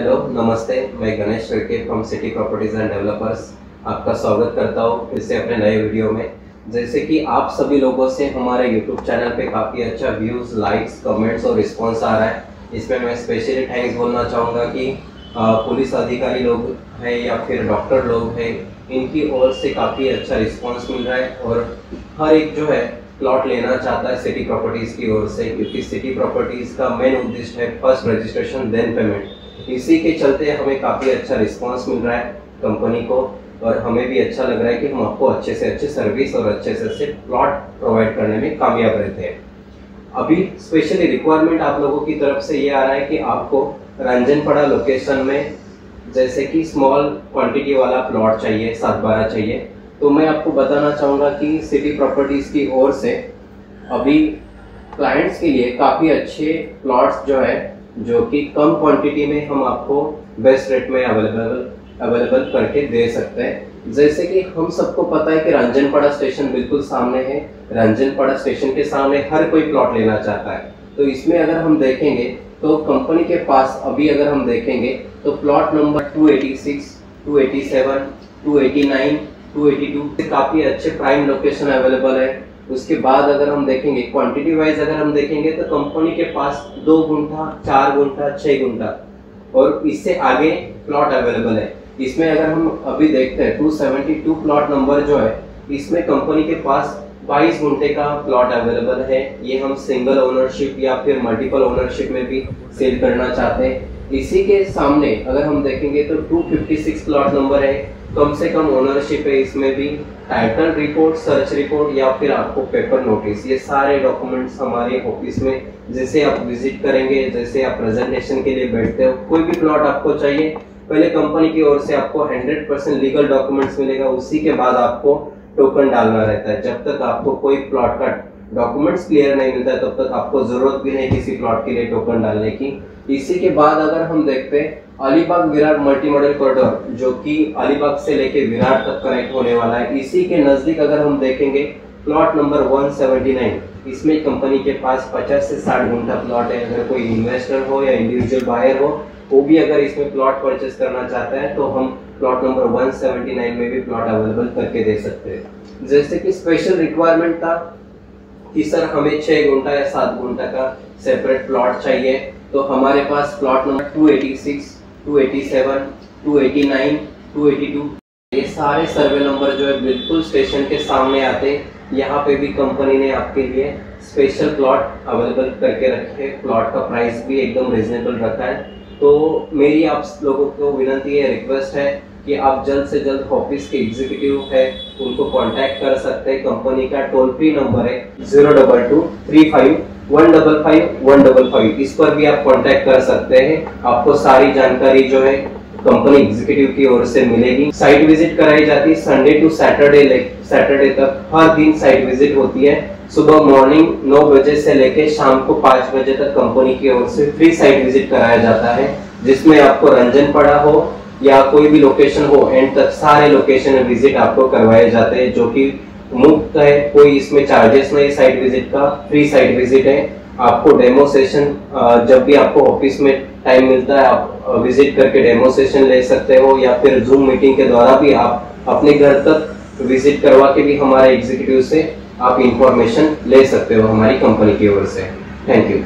Hello नमस्ते, मैं Ganesh Shedke from city properties and developers आपका स्वागत करता हूँ फिर से अपने नए वीडियो में। जैसे कि आप सभी लोगों से हमारे यूट्यूब चैनल पे काफ़ी अच्छा व्यूज़ लाइक्स कमेंट्स और रिस्पांस आ रहा है। इसमें मैं स्पेशली थैंक्स बोलना चाहूँगा कि पुलिस अधिकारी लोग हैं या फिर डॉक्टर लोग हैं, इनकी ओर से काफ़ी अच्छा रिस्पॉन्स मिल रहा है और हर एक जो है प्लॉट लेना चाहता है सिटी प्रॉपर्टीज़ की ओर से, क्योंकि सिटी प्रॉपर्टीज़ का मेन उद्देश्य है फ़र्स्ट रजिस्ट्रेशन देन पेमेंट इसी के चलते हमें काफ़ी अच्छा रिस्पांस मिल रहा है कंपनी को और हमें भी अच्छा लग रहा है कि हम आपको अच्छे से अच्छे सर्विस और अच्छे से अच्छे प्लॉट प्रोवाइड करने में कामयाब रहते हैं। अभी स्पेशली रिक्वायरमेंट आप लोगों की तरफ़ से ये आ रहा है कि आपको रंजनपड़ा लोकेशन में जैसे कि स्मॉल क्वांटिटी वाला प्लॉट चाहिए सात बारह चाहिए। तो मैं आपको बताना चाहूँगा कि सिटी प्रॉपर्टीज़ की ओर से अभी क्लाइंट्स के लिए काफ़ी अच्छे प्लॉट्स जो है जो कि कम क्वांटिटी में हम आपको बेस्ट रेट में अवेलेबल अवेलेबल करके दे सकते हैं। जैसे कि हम सबको पता है कि रंजनपाड़ा स्टेशन बिल्कुल सामने है। रंजनपड़ा स्टेशन के सामने हर कोई प्लॉट लेना चाहता है। तो इसमें अगर हम देखेंगे तो कंपनी के पास अभी अगर हम देखेंगे तो प्लॉट नंबर 286, 287, 289, 282 काफ़ी अच्छे प्राइम लोकेशन अवेलेबल है। उसके बाद अगर हम देखेंगे क्वांटिटी वाइज अगर हम देखेंगे तो कंपनी के पास दो गुंठा, चार गुंठा, छह गुंठा। और इससे आगे प्लॉट अवेलेबल है। इसमें अगर हम अभी देखते हैं 272 प्लॉट नंबर जो है, इसमें कंपनी के पास 22 घंटे का प्लॉट अवेलेबल है। ये हम सिंगल ओनरशिप या फिर मल्टीपल ओनरशिप में भी सेल करना चाहते हैं। इसी के सामने अगर हम देखेंगे तो 256 प्लॉट नंबर है। कम से कम ओनरशिप है इसमें भी। टाइटल रिपोर्ट सर्च रिपोर्ट या फिर आपको पेपर नोटिस ये सारे डॉक्यूमेंट्स हमारे ऑफ़िस में जैसे आप विज़िट करेंगे, जैसे आप प्रेजेंटेशन के लिए बैठते हो, कोई भी प्लॉट आपको चाहिए, पहले कंपनी की ओर से आपको 100 परसेंट लीगल डॉक्यूमेंट्स मिलेगा, उसी के बाद आपको टोकन डालना रहता है। जब तक आपको कोई प्लॉट का डॉक्यूमेंट्स क्लियर नहीं मिलता तब तक आपको ज़रूरत भी नहीं किसी प्लॉट के लिए टोकन डालने की। इसी के बाद अगर हम देखते हैं, Alibag Virar multi modal corridor जो कि अलीबाग से लेके विरार तक कनेक्ट होने वाला है, इसी के नज़दीक अगर हम देखेंगे प्लॉट नंबर 179 इसमें कंपनी के पास 50 से 60 घंटा प्लॉट है। अगर कोई इन्वेस्टर हो या इंडिविजुअल बायर हो, वो भी अगर इसमें प्लॉट परचेस करना चाहता है तो हम प्लॉट नंबर 179 में भी प्लॉट अवेलेबल करके दे सकते हैं। जैसे कि स्पेशल रिक्वायरमेंट था कि सर हमें छह घंटा या सात घंटा का सेपरेट प्लॉट चाहिए। तो हमारे पास प्लॉट नंबर 286, 287, 289, 282 ये सारे सर्वे नंबर जो है बिल्कुल स्टेशन के सामने आते यहाँ पे भी कंपनी ने आपके लिए स्पेशल प्लॉट अवेलेबल करके रखे प्लॉट का प्राइस भी एकदम रिजनेबल रखा है। तो मेरी आप लोगों को विनती है रिक्वेस्ट है कि आप जल्द से जल्द ऑफ़िस के एग्जीक्यूटिव है, उनको कांटेक्ट कर सकते हैं। कंपनी का टोल फ्री नंबर है zero double two three five one double five one double five इस पर भी आप कांटेक्ट कर सकते हैं। आपको सारी जानकारी जो है कंपनी एग्जीक्यूटिव की ओर से मिलेगी। साइट विज़िट कराई जाती है संडे टू सैटरडे सैटरडे तक। हर दिन साइट विज़िट होती है। सुबह मॉर्निंग नौ बजे से लेके शाम को पाँच बजे तक कंपनी की ओर से फ्री साइट विज़िट कराया जाता है, जिसमें आपको रंजन पड़ा हो या कोई भी लोकेशन हो एंड तक सारे लोकेशन विज़िट आपको करवाए जाते हैं, जो कि मुफ़्त है, कोई इसमें चार्जेस नहीं साइट विज़िट का फ्री साइट विज़िट है। आपको डेमो सेशन जब भी आपको ऑफ़िस में टाइम मिलता है, आप विज़िट करके डेमो सेशन ले सकते हो, या फिर जूम मीटिंग के द्वारा भी आप अपने घर तक विज़िट करवा के भी हमारे एग्जीक्यूटिव से आप इंफॉर्मेशन ले सकते हो हमारी कंपनी की ओर से। Thank you